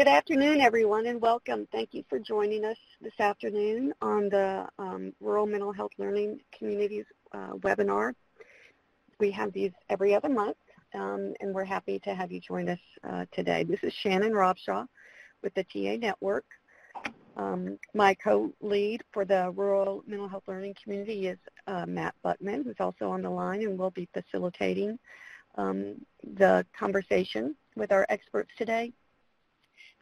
Good afternoon, everyone, and welcome. Thank you for joining us this afternoon on the um, Rural Mental Health Learning Communities uh, webinar. We have these every other month, um, and we're happy to have you join us uh, today. This is Shannon Robshaw with the TA Network. Um, my co-lead for the Rural Mental Health Learning Community is uh, Matt Buckman, who's also on the line and will be facilitating um, the conversation with our experts today.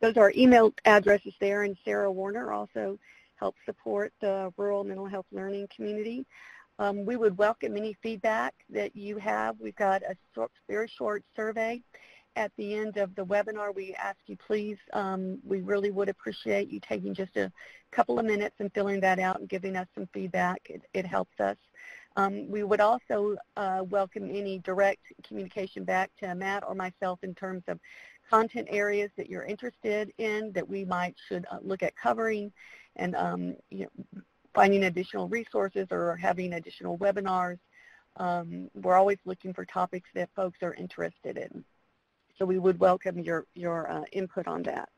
Those are email addresses there, and Sarah Warner also helps support the rural mental health learning community. Um, we would welcome any feedback that you have. We've got a short, very short survey at the end of the webinar. We ask you please, um, we really would appreciate you taking just a couple of minutes and filling that out and giving us some feedback. It, it helps us. Um, we would also uh, welcome any direct communication back to Matt or myself in terms of content areas that you're interested in that we might should uh, look at covering and um, you know, finding additional resources or having additional webinars. Um, we're always looking for topics that folks are interested in. So we would welcome your, your uh, input on that.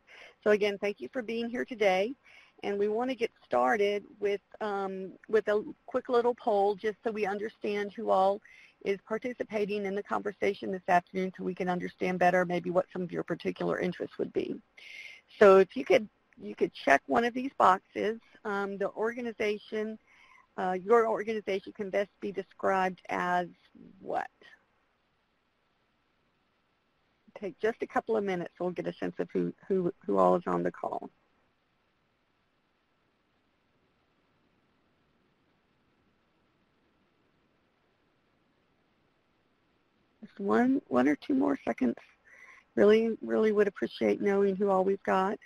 So again, thank you for being here today. And we want to get started with, um, with a quick little poll just so we understand who all is participating in the conversation this afternoon so we can understand better maybe what some of your particular interests would be. So if you could, you could check one of these boxes. Um, the organization, uh, your organization can best be described as what? Take just a couple of minutes so we'll get a sense of who, who, who all is on the call. One, one or two more seconds. Really, really would appreciate knowing who all we've got.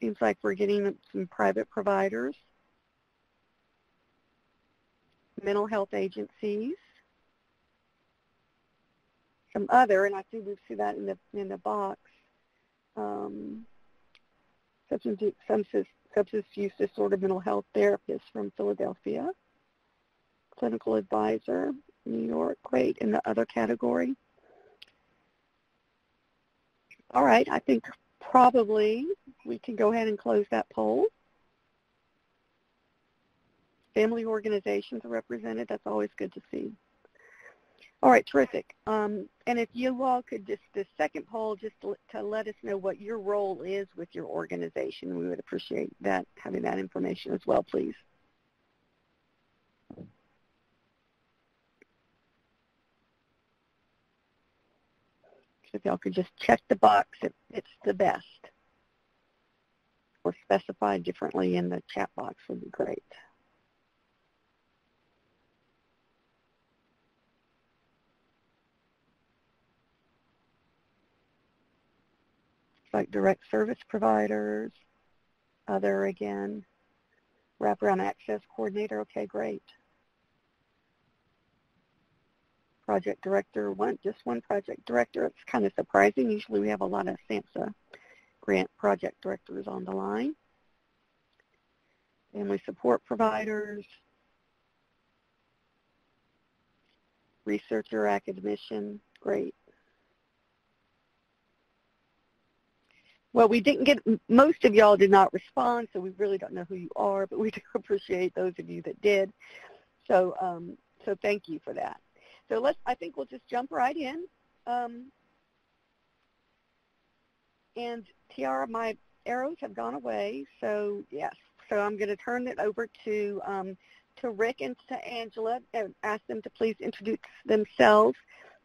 Seems like we're getting some private providers, mental health agencies, some other, and I think we see that in the in the box. Um, substance, substance, substance use disorder mental health therapist from Philadelphia clinical advisor, New York, great, in the other category. All right, I think probably we can go ahead and close that poll. Family organizations are represented. That's always good to see. All right, terrific. Um, and if you all could just, the second poll, just to, to, let us know what your role is with your organization, we would appreciate that, having that information as well, please. If y'all could just check the box if it's the best or specify differently in the chat box would be great. like direct service providers, other again, wraparound access coordinator, okay, great. Project director, one just one project director. It's kind of surprising. Usually we have a lot of SAMHSA grant project directors on the line. Family support providers, researcher, academician, great. Well, we didn't get, most of y'all did not respond, so we really don't know who you are, but we do appreciate those of you that did. So, um, so thank you for that. So let's, I think we'll just jump right in. Um, and Tiara, my arrows have gone away, so yes. So I'm going to turn it over to um, to Rick and to Angela and ask them to please introduce themselves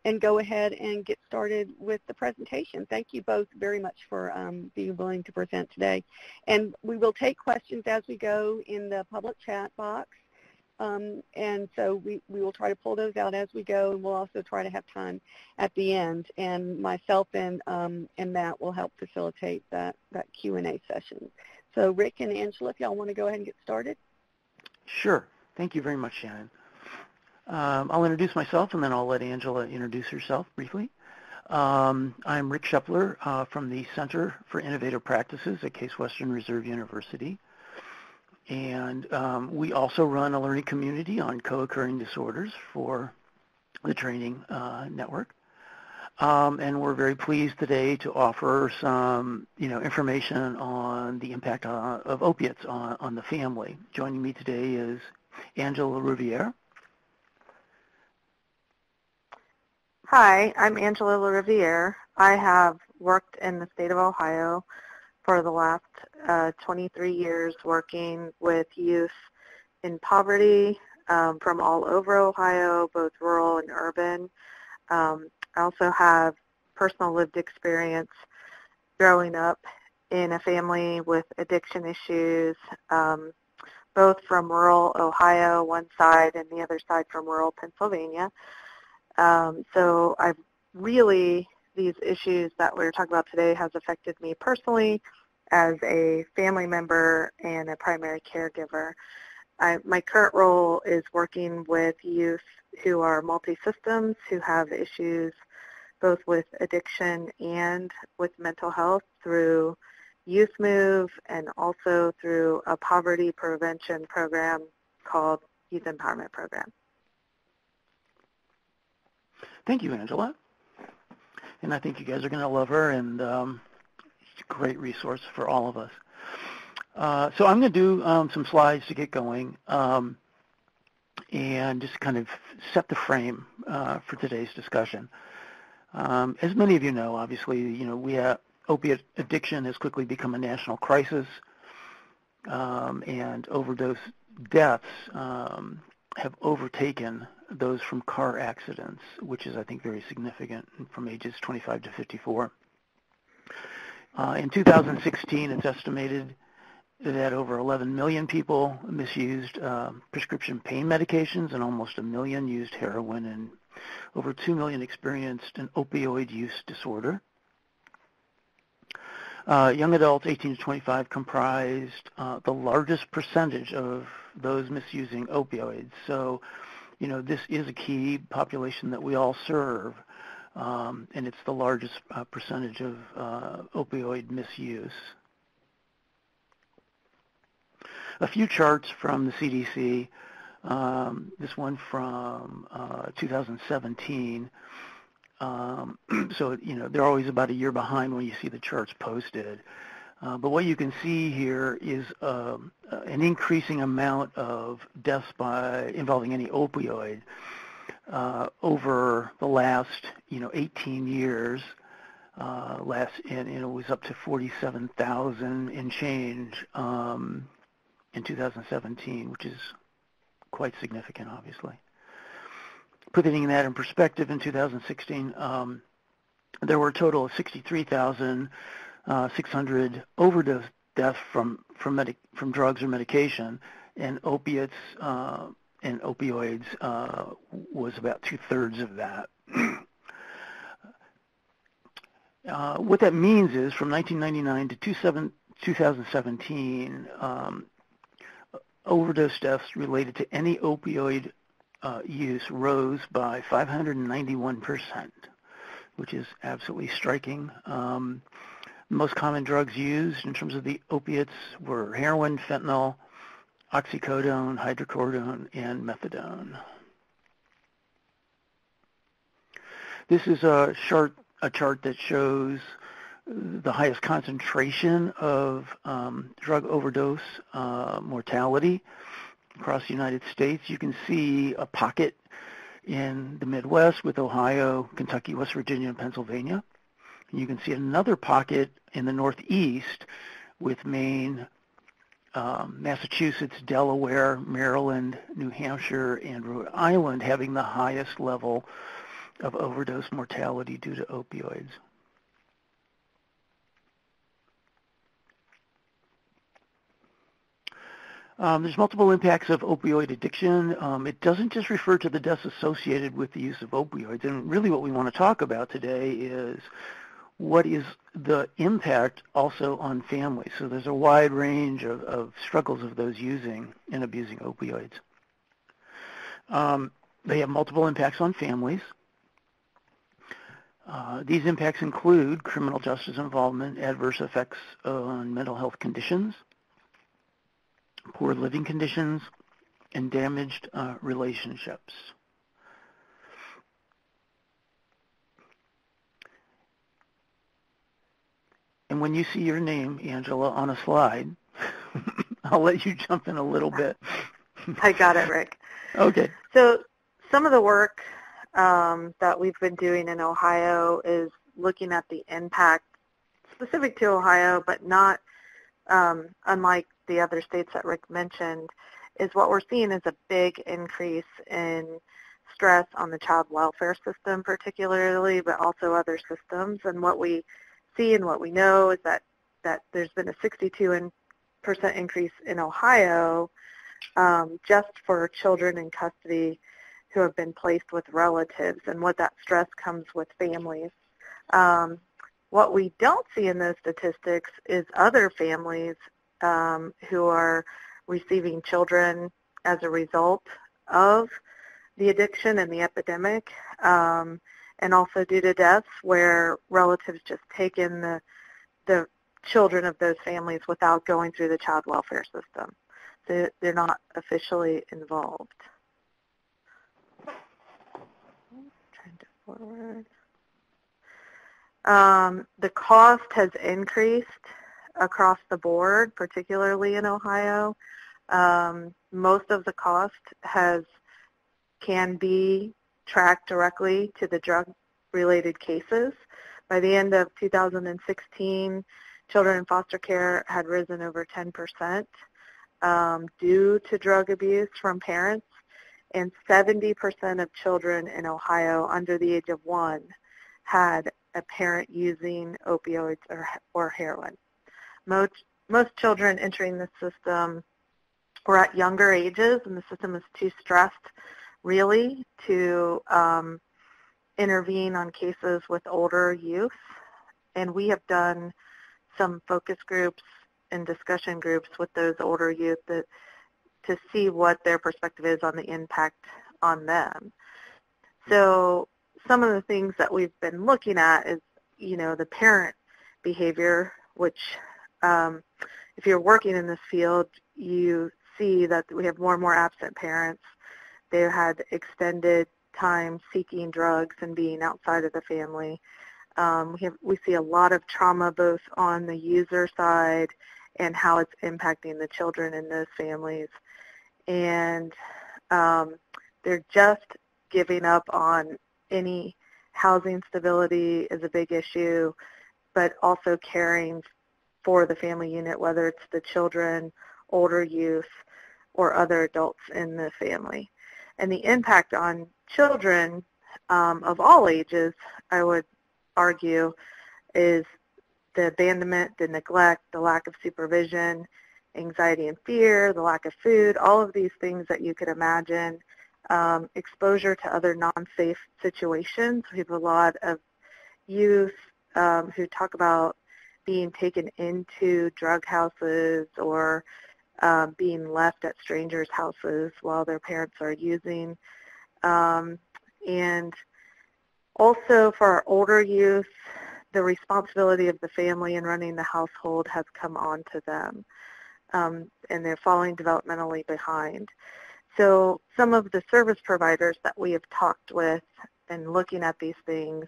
and go ahead and get started with the presentation. Thank you both very much for um, being willing to present today. And we will take questions as we go in the public chat box. Um, and so we, we will try to pull those out as we go, and we'll also try to have time at the end. And myself and, um, and Matt will help facilitate that, that Q&A session. So Rick and Angela, if y'all want to go ahead and get started. Sure. Thank you very much, Shannon. Um, I'll introduce myself, and then I'll let Angela introduce herself briefly. Um, I'm Rick Shepler uh, from the Center for Innovative Practices at Case Western Reserve University. And um, we also run a learning community on co-occurring disorders for the training uh, network. Um, and we're very pleased today to offer some, you know, information on the impact uh, of opiates on, on the family. Joining me today is Angela Riviere. Hi, I'm Angela LaRiviere. I have worked in the state of Ohio for the last uh, 23 years working with youth in poverty um, from all over Ohio, both rural and urban. Um, I also have personal lived experience growing up in a family with addiction issues, um, both from rural Ohio, one side, and the other side from rural Pennsylvania. Um, so I've really, these issues that we're talking about today has affected me personally as a family member and a primary caregiver. I, my current role is working with youth who are multi-systems, who have issues both with addiction and with mental health through Youth Move and also through a poverty prevention program called Youth Empowerment Program. Thank you, Angela. And I think you guys are going to love her, and um, a great resource for all of us. Uh, so I'm going to do um, some slides to get going um, and just kind of set the frame uh, for today's discussion. Um, as many of you know, obviously, you know, we have opiate addiction has quickly become a national crisis, um, and overdose deaths um, have overtaken those from car accidents, which is, I think, very significant from ages 25 to 54. Uh, in 2016, it's estimated that over 11 million people misused uh, prescription pain medications and almost a million used heroin and over 2 million experienced an opioid use disorder. Uh, young adults 18 to 25 comprised uh, the largest percentage of those misusing opioids. So, you know, this is a key population that we all serve, um, and it's the largest uh, percentage of uh, opioid misuse. A few charts from the CDC. Um, this one from uh, 2017 um, so, you know, they're always about a year behind when you see the charts posted. Uh, but what you can see here is um, uh, an increasing amount of deaths by involving any opioid uh, over the last, you know, 18 years. Uh, last, and, and, it was up to 47,000 in change um, in 2017, which is quite significant, obviously putting that in perspective, in 2016, um, there were a total of 63,600 uh, overdose deaths from from, from drugs or medication, and opiates uh, and opioids uh, was about two-thirds of that. Uh, what that means is from 1999 to 2017, um, overdose deaths related to any opioid uh, use rose by 591%, which is absolutely striking. Um, most common drugs used in terms of the opiates were heroin, fentanyl, oxycodone, hydrocodone, and methadone. This is a chart, a chart that shows the highest concentration of um, drug overdose uh, mortality across the United States. You can see a pocket in the Midwest with Ohio, Kentucky, West Virginia, and Pennsylvania. And you can see another pocket in the Northeast with Maine, um, Massachusetts, Delaware, Maryland, New Hampshire, and Rhode Island having the highest level of overdose mortality due to opioids. Um, there's multiple impacts of opioid addiction. Um, it doesn't just refer to the deaths associated with the use of opioids. And really what we want to talk about today is what is the impact also on families. So there's a wide range of, of struggles of those using and abusing opioids. Um, they have multiple impacts on families. Uh, these impacts include criminal justice involvement, adverse effects on mental health conditions, poor living conditions, and damaged uh, relationships. And when you see your name, Angela, on a slide, I'll let you jump in a little bit. I got it, Rick. Okay. So some of the work um, that we've been doing in Ohio is looking at the impact specific to Ohio, but not um, unlike the other states that Rick mentioned, is what we're seeing is a big increase in stress on the child welfare system particularly, but also other systems. And what we see and what we know is that, that there's been a 62% increase in Ohio um, just for children in custody who have been placed with relatives and what that stress comes with families. Um, what we don't see in those statistics is other families um, who are receiving children as a result of the addiction and the epidemic, um, and also due to deaths where relatives just take in the, the children of those families without going through the child welfare system. So they're not officially involved. Trying to forward. Um, the cost has increased across the board, particularly in Ohio. Um, most of the cost has can be tracked directly to the drug-related cases. By the end of 2016, children in foster care had risen over 10% um, due to drug abuse from parents, and 70% of children in Ohio under the age of one had a parent using opioids or, or heroin. Most, most children entering the system were at younger ages, and the system is too stressed really to um, intervene on cases with older youth. And we have done some focus groups and discussion groups with those older youth that, to see what their perspective is on the impact on them. So some of the things that we've been looking at is, you know, the parent behavior, which um, if you're working in this field, you see that we have more and more absent parents. They had extended time seeking drugs and being outside of the family. Um, we, have, we see a lot of trauma both on the user side and how it's impacting the children in those families. And um, they're just giving up on any housing stability is a big issue, but also caring for the family unit, whether it's the children, older youth, or other adults in the family. And the impact on children um, of all ages, I would argue, is the abandonment, the neglect, the lack of supervision, anxiety and fear, the lack of food, all of these things that you could imagine um, exposure to other non-safe situations. We have a lot of youth um, who talk about being taken into drug houses or um, being left at strangers' houses while their parents are using. Um, and also for our older youth, the responsibility of the family in running the household has come on to them. Um, and they're falling developmentally behind. So some of the service providers that we have talked with and looking at these things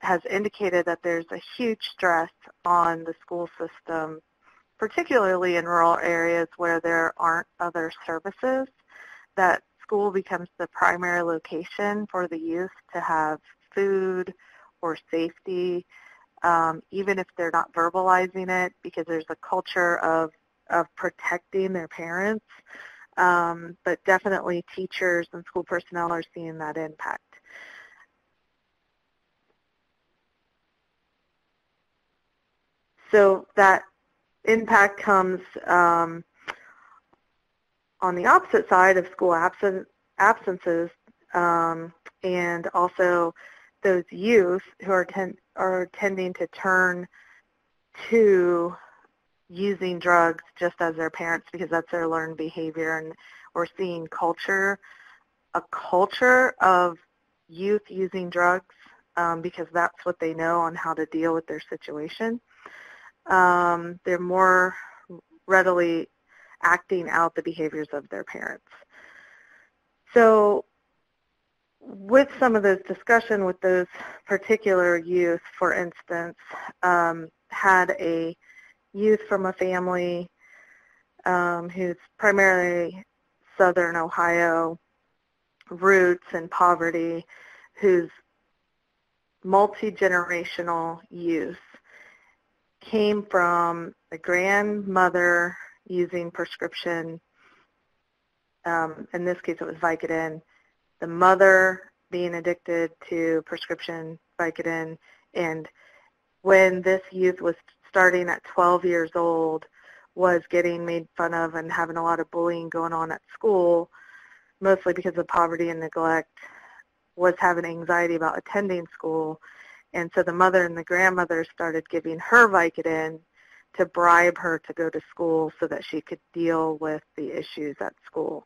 has indicated that there's a huge stress on the school system, particularly in rural areas where there aren't other services, that school becomes the primary location for the youth to have food or safety, um, even if they're not verbalizing it, because there's a culture of, of protecting their parents um, but definitely teachers and school personnel are seeing that impact. So that impact comes um, on the opposite side of school absent, absences um, and also those youth who are, ten, are tending to turn to using drugs just as their parents because that's their learned behavior and we're seeing culture, a culture of youth using drugs um, because that's what they know on how to deal with their situation. Um, they're more readily acting out the behaviors of their parents. So with some of those discussion with those particular youth, for instance, um, had a youth from a family um, who's primarily Southern Ohio roots and poverty, whose multi-generational youth came from a grandmother using prescription, um, in this case it was Vicodin, the mother being addicted to prescription Vicodin, and when this youth was starting at 12 years old, was getting made fun of and having a lot of bullying going on at school, mostly because of poverty and neglect, was having anxiety about attending school. And so the mother and the grandmother started giving her Vicodin to bribe her to go to school so that she could deal with the issues at school.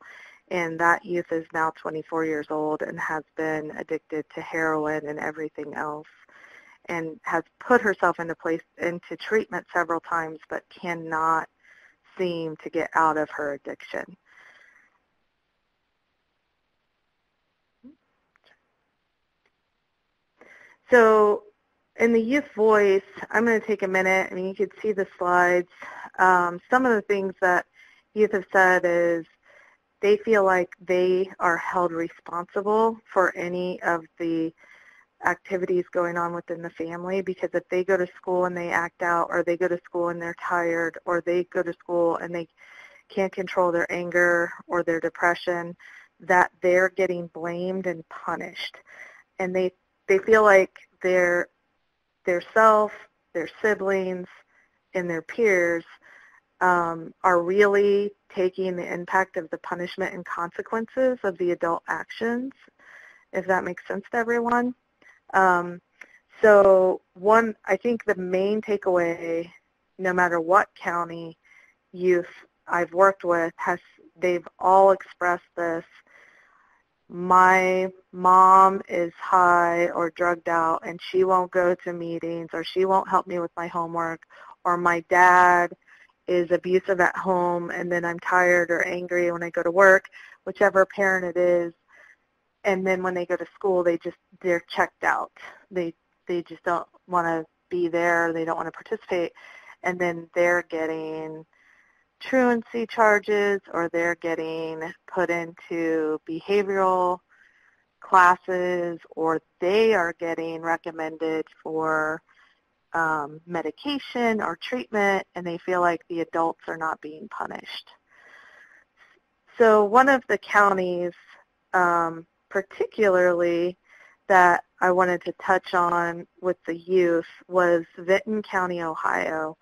And that youth is now 24 years old and has been addicted to heroin and everything else and has put herself into place into treatment several times but cannot seem to get out of her addiction. So in the youth voice, I'm going to take a minute. I mean, you could see the slides. Um, some of the things that youth have said is they feel like they are held responsible for any of the activities going on within the family because if they go to school and they act out or they go to school and they're tired or they go to school and they can't control their anger or their depression that they're getting blamed and punished and they they feel like their their self their siblings and their peers um, are really taking the impact of the punishment and consequences of the adult actions if that makes sense to everyone um, so one, I think the main takeaway, no matter what county youth I've worked with, has they've all expressed this. My mom is high or drugged out and she won't go to meetings or she won't help me with my homework or my dad is abusive at home and then I'm tired or angry when I go to work, whichever parent it is, and then when they go to school they just they're checked out. They they just don't want to be there. They don't want to participate. And then they're getting truancy charges or they're getting put into behavioral classes or they are getting recommended for um, medication or treatment and they feel like the adults are not being punished. So one of the counties um, particularly that I wanted to touch on with the youth was Vinton County, Ohio.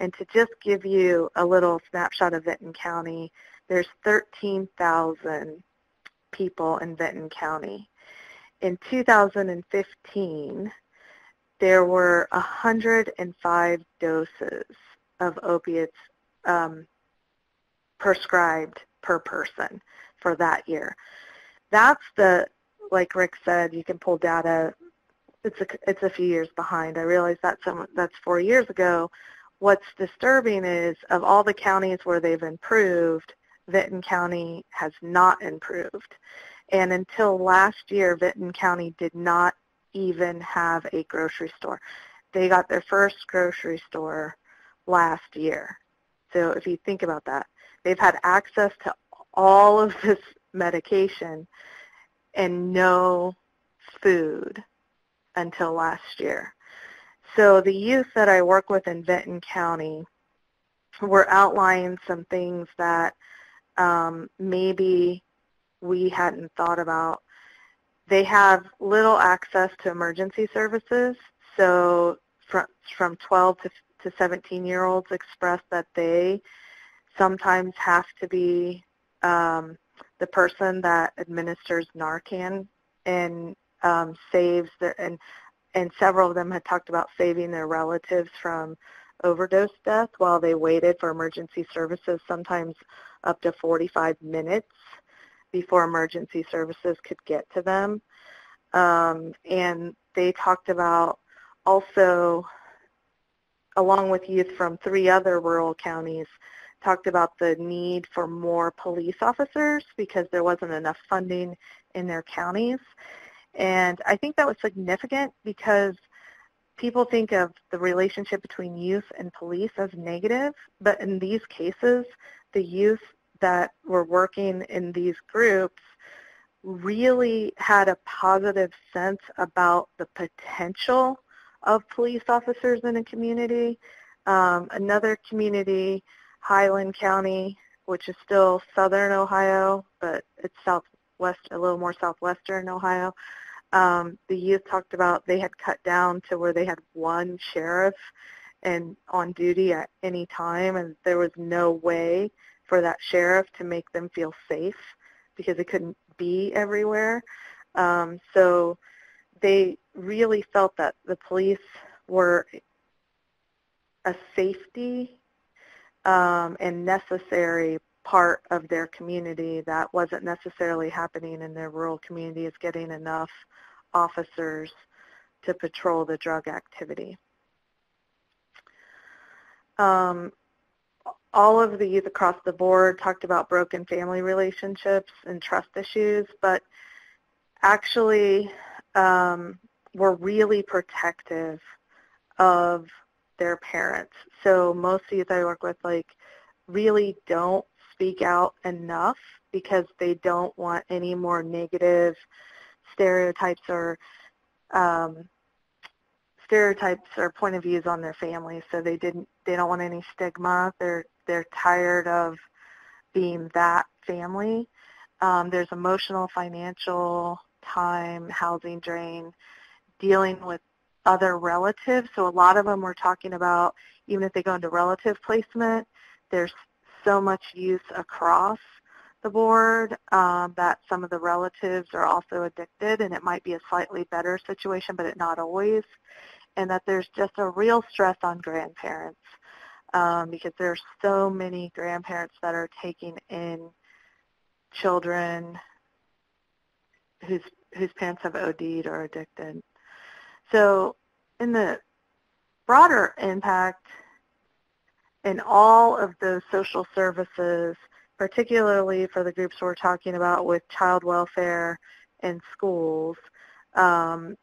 And to just give you a little snapshot of Vinton County, there's 13,000 people in Vinton County. In 2015, there were 105 doses of opiates um, prescribed per person for that year that's the like Rick said, you can pull data. It's a it's a few years behind. I realize that's some, that's four years ago. What's disturbing is of all the counties where they've improved, Vinton County has not improved. And until last year, Vinton County did not even have a grocery store. They got their first grocery store last year. So if you think about that, they've had access to all of this medication and no food until last year. So the youth that I work with in Vinton County were outlining some things that um, maybe we hadn't thought about. They have little access to emergency services, so from, from 12 to, to 17 year olds express that they sometimes have to be um, the person that administers Narcan and um, saves their, and and several of them had talked about saving their relatives from overdose death while they waited for emergency services, sometimes up to 45 minutes before emergency services could get to them. Um, and they talked about also, along with youth from three other rural counties, talked about the need for more police officers because there wasn't enough funding in their counties. And I think that was significant because people think of the relationship between youth and police as negative, but in these cases, the youth that were working in these groups really had a positive sense about the potential of police officers in a community. Um, another community, Highland County, which is still southern Ohio, but it's southwest, a little more southwestern Ohio. Um, the youth talked about they had cut down to where they had one sheriff and on duty at any time, and there was no way for that sheriff to make them feel safe because they couldn't be everywhere. Um, so they really felt that the police were a safety um, and necessary part of their community that wasn't necessarily happening in their rural community is getting enough officers to patrol the drug activity. Um, all of the youth across the board talked about broken family relationships and trust issues, but actually um, were really protective of their parents. So most youth I work with like really don't speak out enough because they don't want any more negative stereotypes or um, stereotypes or point of views on their families. So they didn't they don't want any stigma. They're they're tired of being that family. Um, there's emotional, financial, time, housing drain, dealing with other relatives. So a lot of them were talking about even if they go into relative placement, there's so much use across the board um, that some of the relatives are also addicted and it might be a slightly better situation but it not always and that there's just a real stress on grandparents um, because there's so many grandparents that are taking in children whose whose parents have OD'd or addicted. So in the broader impact in all of those social services, particularly for the groups we're talking about with child welfare and schools, um,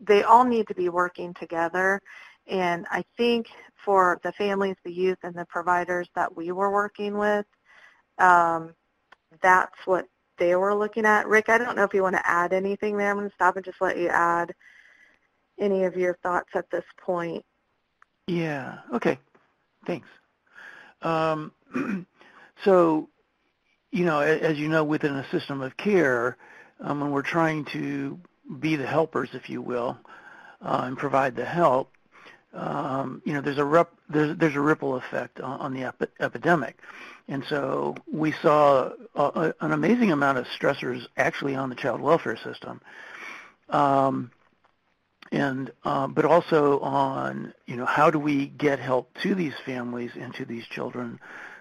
they all need to be working together. And I think for the families, the youth, and the providers that we were working with, um, that's what they were looking at. Rick, I don't know if you want to add anything there. I'm going to stop and just let you add any of your thoughts at this point. Yeah, okay. Thanks. Um, so, you know, as you know, within a system of care, um, when we're trying to be the helpers, if you will, uh, and provide the help, um, you know, there's a rep, there's there's a ripple effect on, on the epi- epidemic, and so we saw a, a, an amazing amount of stressors actually on the child welfare system, um, and uh, but also on you know how do we get help to these families and to these children,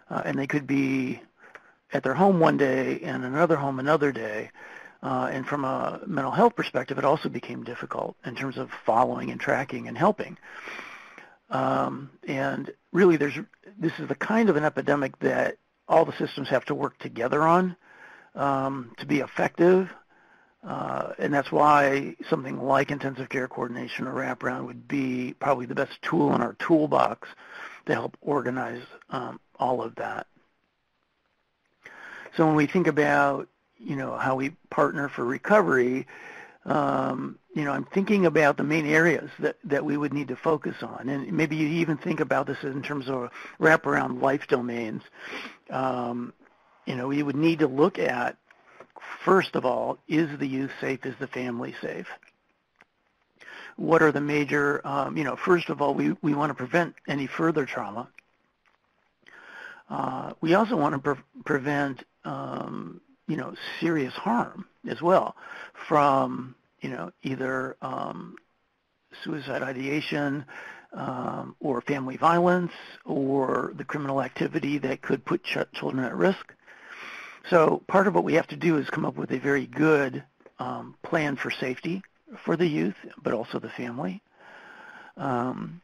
uh, and they could be at their home one day and another home another day. Uh, and from a mental health perspective, it also became difficult in terms of following and tracking and helping. Um, and really, there's this is the kind of an epidemic that all the systems have to work together on um, to be effective. Uh, and that's why something like intensive care coordination or wraparound would be probably the best tool in our toolbox to help organize um, all of that. So when we think about, you know, how we partner for recovery, um, you know, I'm thinking about the main areas that, that we would need to focus on. And maybe you even think about this in terms of wraparound life domains. Um, you know, we would need to look at, first of all, is the youth safe? Is the family safe? What are the major, um, you know, first of all, we, we want to prevent any further trauma. Uh, we also want to pre- prevent, um, you know, serious harm as well from you know, either um, suicide ideation um, or family violence or the criminal activity that could put ch- children at risk. So part of what we have to do is come up with a very good um, plan for safety for the youth, but also the family. Um,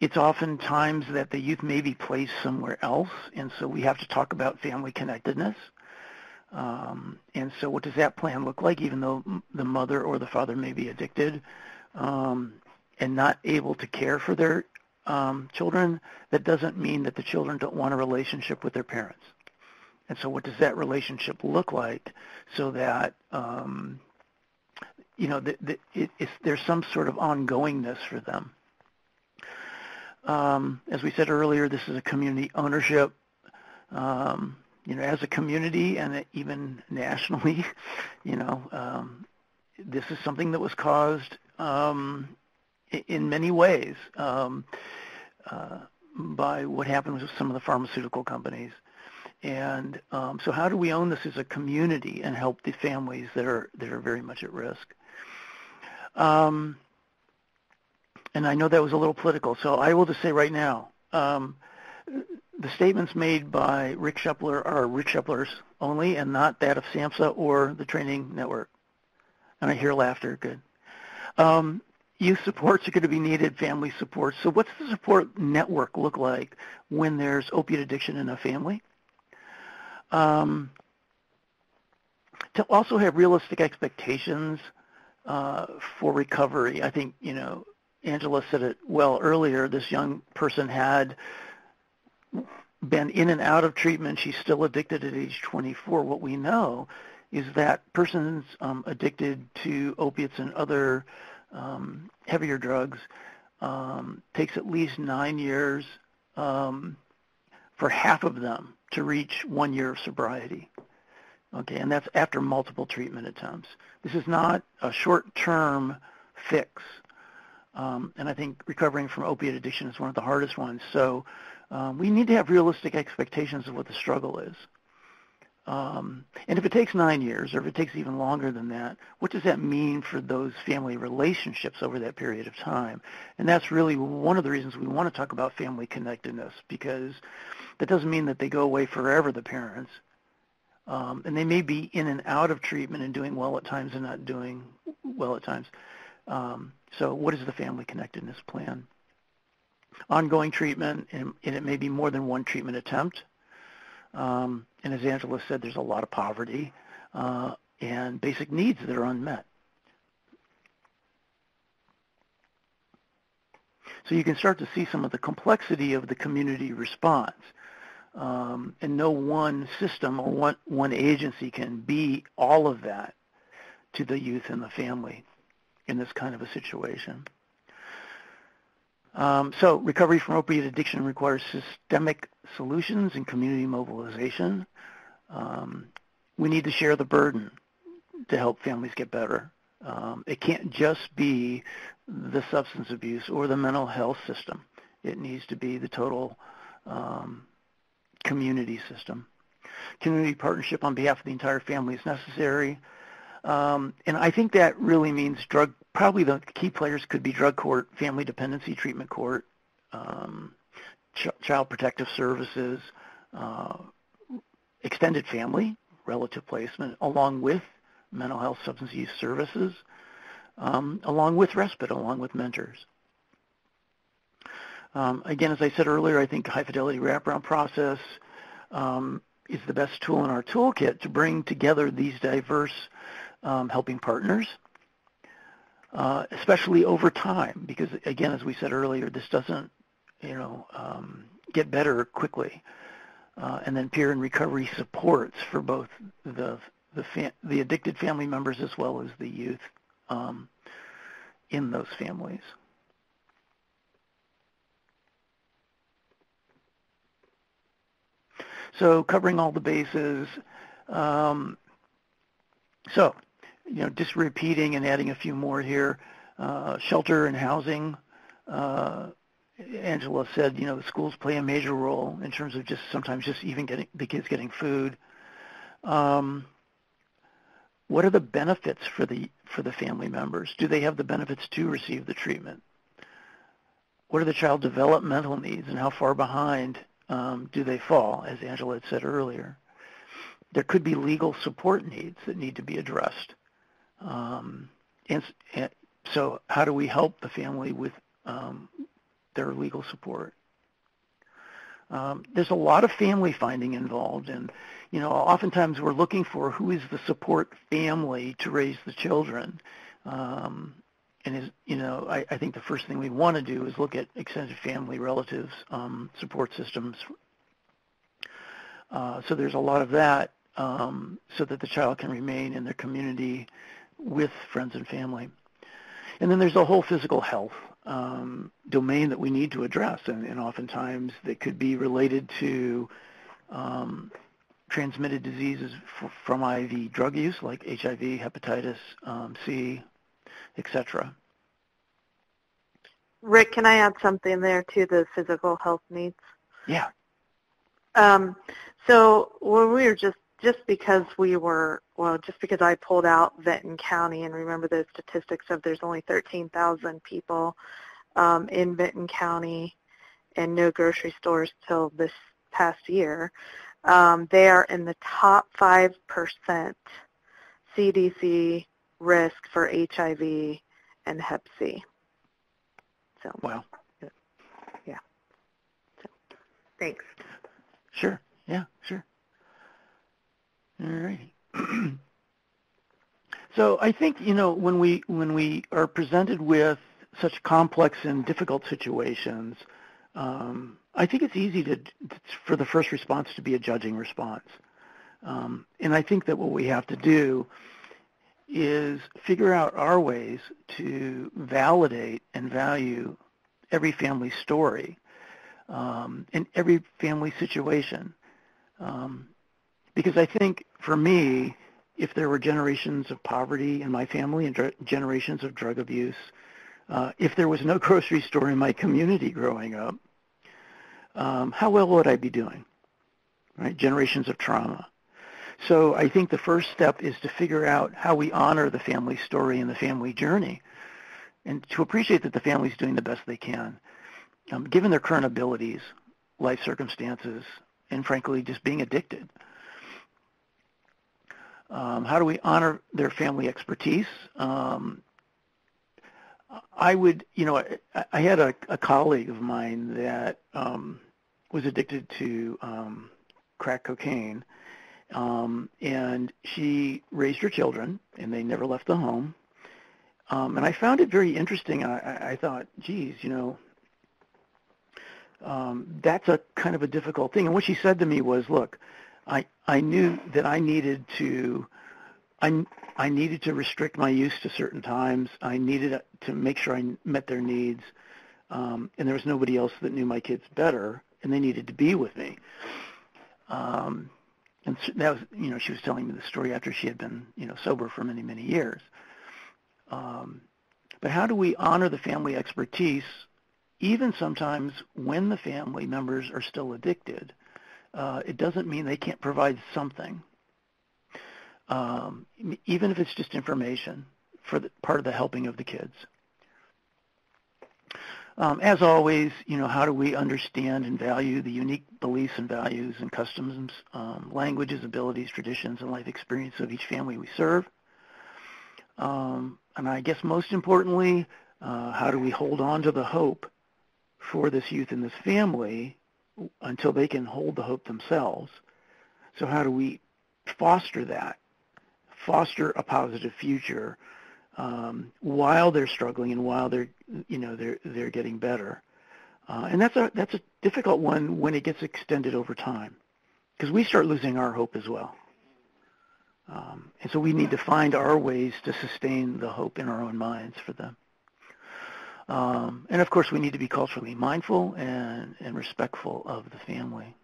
it's oftentimes that the youth may be placed somewhere else, and so we have to talk about family connectedness. Um, and so what does that plan look like, even though the mother or the father may be addicted? Um, and not able to care for their um, children, that doesn't mean that the children don't want a relationship with their parents. And so what does that relationship look like so that, um, you know, the, the, it, there's some sort of ongoingness for them. Um, as we said earlier, this is a community ownership. Um, you know, as a community and even nationally, you know, um, this is something that was caused um, in many ways um, uh, by what happened with some of the pharmaceutical companies. And um, so how do we own this as a community and help the families that are, that are very much at risk? Um, and I know that was a little political, so I will just say right now, um, the statements made by Rick Shepler are Rick Shepler's only and not that of SAMHSA or the training network. And I hear laughter, good. Um, youth supports are going to be needed, family support. So what's the support network look like when there's opiate addiction in a family? Um, to also have realistic expectations uh, for recovery. I think, you know, Angela said it well earlier. This young person had been in and out of treatment. She's still addicted at age 24. What we know is that persons um, addicted to opiates and other um, heavier drugs um, takes at least nine years um, for half of them to reach one year of sobriety. Okay, and that's after multiple treatment attempts. This is not a short-term fix. Um, and I think recovering from opiate addiction is one of the hardest ones. So um, we need to have realistic expectations of what the struggle is. Um, and if it takes nine years, or if it takes even longer than that, what does that mean for those family relationships over that period of time? And that's really one of the reasons we want to talk about family connectedness, because that doesn't mean that they go away forever, the parents. Um, and they may be in and out of treatment and doing well at times and not doing well at times. Um, so what is the family connectedness plan? Ongoing treatment, and, and it may be more than one treatment attempt. Um, and as Angela said, there's a lot of poverty uh, and basic needs that are unmet. So you can start to see some of the complexity of the community response. Um, and no one system or one, one agency can be all of that to the youth and the family in this kind of a situation. Um, so recovery from opiate addiction requires systemic solutions and community mobilization. Um, we need to share the burden to help families get better. Um, it can't just be the substance abuse or the mental health system. It needs to be the total um, community system. Community partnership on behalf of the entire family is necessary. Um, and I think that really means drug, probably the key players could be drug court, family dependency treatment court, um, ch- child protective services, uh, extended family, relative placement, along with mental health substance use services, um, along with respite, along with mentors. Um, again, as I said earlier, I think high fidelity wraparound process um, is the best tool in our toolkit to bring together these diverse um, helping partners, uh, especially over time, because again, as we said earlier, this doesn't, you know, um, get better quickly. Uh, and then peer and recovery supports for both the the, the addicted family members as well as the youth um, in those families. So covering all the bases. Um, so you know, just repeating and adding a few more here. Uh, shelter and housing. Uh, Angela said, you know, the schools play a major role in terms of just sometimes just even getting the kids getting food. Um, what are the benefits for the for the family members? Do they have the benefits to receive the treatment? What are the child developmental needs, and how far behind um, do they fall? As Angela had said earlier, there could be legal support needs that need to be addressed. Um, and, and, so how do we help the family with um, their legal support? Um, there's a lot of family finding involved, and you know, oftentimes we're looking for who is the support family to raise the children. Um, and is, you know, I, I think the first thing we want to do is look at extended family relatives um, support systems. Uh, so there's a lot of that um, so that the child can remain in their community with friends and family. And then there's the whole physical health um, domain that we need to address, and, and oftentimes that could be related to um, transmitted diseases f- from IV drug use, like HIV, hepatitis um, C, etc. Rick, can I add something there to the physical health needs? Yeah. Um, so when we were just just because we were well, just because I pulled out Vinton County and remember those statistics of there's only 13,000 people um, in Vinton County and no grocery stores till this past year. Um, they are in the top five percent CDC risk for HIV and Hep C. So Wow. yeah. So, thanks. Sure. Yeah. Sure. All righty. so I think you know when we when we are presented with such complex and difficult situations, um, I think it's easy to for the first response to be a judging response. Um, and I think that what we have to do is figure out our ways to validate and value every family story um, in every family situation. Um, because I think for me, if there were generations of poverty in my family and dr- generations of drug abuse, uh, if there was no grocery store in my community growing up, um, how well would I be doing? Right? Generations of trauma. So I think the first step is to figure out how we honor the family story and the family journey and to appreciate that the family's doing the best they can, um, given their current abilities, life circumstances, and frankly, just being addicted. Um, how do we honor their family expertise? Um, I would, you know, I, I had a, a, colleague of mine that um, was addicted to um, crack cocaine, um, and she raised her children, and they never left the home. Um, and I found it very interesting. I, I thought, geez, you know, um, that's a kind of a difficult thing. And what she said to me was, look, I I knew that I needed to I I needed to restrict my use to certain times. I needed to make sure I met their needs, um, and there was nobody else that knew my kids better, and they needed to be with me. Um, and that was, you know, she was telling me the story after she had been, you know, sober for many, many years. Um, but how do we honor the family expertise, even sometimes when the family members are still addicted? Uh, it doesn't mean they can't provide something, um, even if it's just information for the, part of the helping of the kids. Um, as always, you know, how do we understand and value the unique beliefs and values and customs, um, languages, abilities, traditions, and life experience of each family we serve? Um, and I guess most importantly, uh, how do we hold on to the hope for this youth and this family until they can hold the hope themselves? So how do we foster that, foster a positive future um, while they're struggling and while they're you know they're they're getting better. Uh, and that's a that's a difficult one when it gets extended over time, because we start losing our hope as well. Um, and so we need to find our ways to sustain the hope in our own minds for them. Um, and of course, we need to be culturally mindful and, and respectful of the family.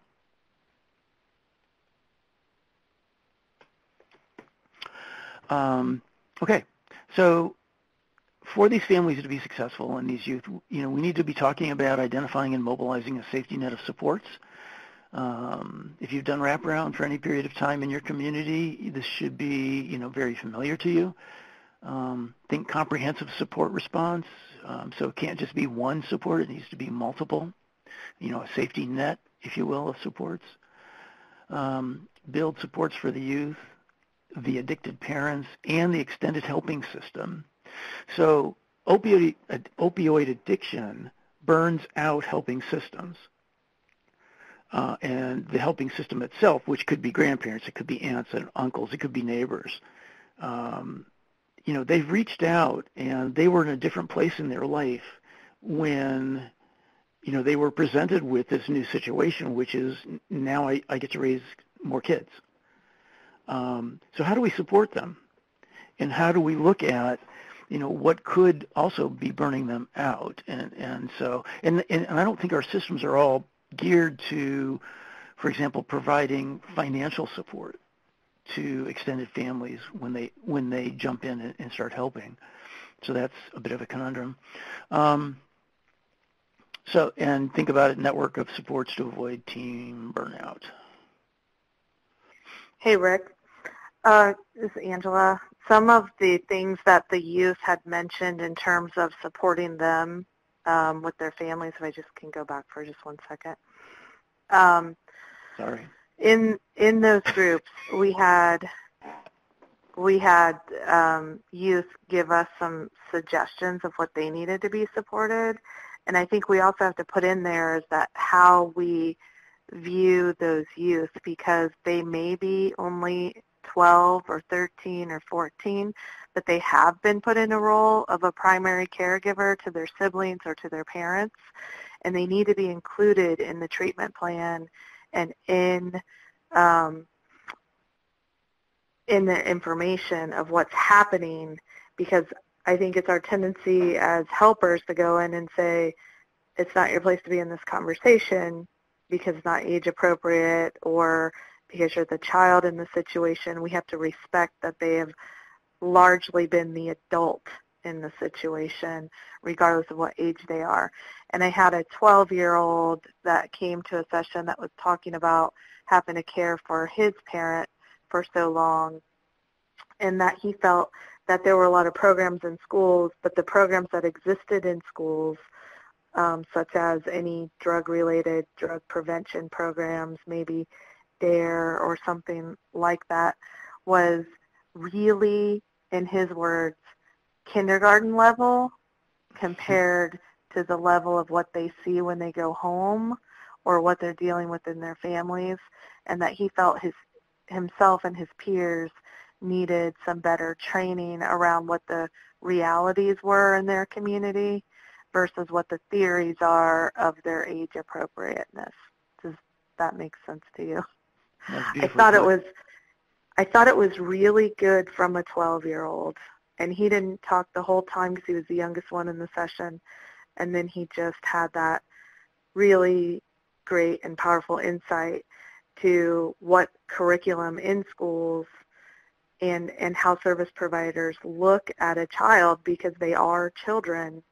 Um, okay, so for these families to be successful and these youth, you know, we need to be talking about identifying and mobilizing a safety net of supports. Um, if you've done wraparound for any period of time in your community, this should be, you know, very familiar to you. Um, think comprehensive support response. Um, so it can't just be one support; it needs to be multiple. You know, a safety net, if you will, of supports. Um, build supports for the youth the addicted parents, and the extended helping system. So opioid, opioid addiction burns out helping systems. Uh, and the helping system itself, which could be grandparents, it could be aunts and uncles, it could be neighbors. Um, you know, they've reached out and they were in a different place in their life when, you know, they were presented with this new situation, which is now I, I get to raise more kids. Um, so how do we support them? And how do we look at, you know, what could also be burning them out? And, and so, and, and I don't think our systems are all geared to, for example, providing financial support to extended families when they when they jump in and, and start helping. So that's a bit of a conundrum. Um, so and think about it, network of supports to avoid team burnout. Hey Rick, uh, this is Angela. Some of the things that the youth had mentioned in terms of supporting them um, with their families, if I just can go back for just one second. Um, Sorry in in those groups we had we had um, youth give us some suggestions of what they needed to be supported. And i think we also have to put in there is that how we view those youth because they may be only 12 or 13 or 14 but they have been put in a role of a primary caregiver to their siblings or to their parents. And they need to be included in the treatment plan and in um, in the information of what's happening because I think it's our tendency as helpers to go in and say, it's not your place to be in this conversation because it's not age appropriate or because you're the child in the situation. We have to respect that they have largely been the adult in the situation regardless of what age they are. And I had a 12-year-old that came to a session that was talking about having to care for his parent for so long and that he felt that there were a lot of programs in schools, but the programs that existed in schools, um, such as any drug-related drug prevention programs, maybe DARE or something like that, was really, in his words, kindergarten level compared to the level of what they see when they go home or what they're dealing with in their families and that he felt his himself and his peers needed some better training around what the realities were in their community versus what the theories are of their age appropriateness. Does that make sense to you? I thought it was I thought it was really good from a 12-year-old and he didn't talk the whole time because he was the youngest one in the session and then he just had that really great and powerful insight to what curriculum in schools and and how service providers look at a child because they are children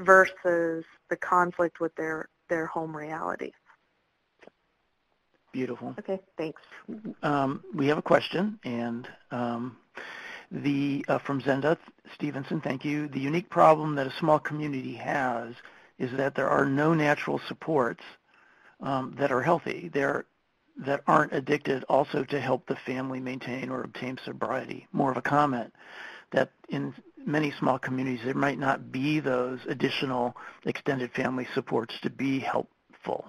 versus the conflict with their their home reality. Beautiful. Okay, thanks. Um, we have a question, and um, the uh, from Zenda Stevenson, thank you. The unique problem that a small community has is that there are no natural supports um, that are healthy. That aren't addicted also to help the family maintain or obtain sobriety. More of a comment that in many small communities there might not be those additional extended family supports to be helpful.